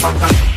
Bye.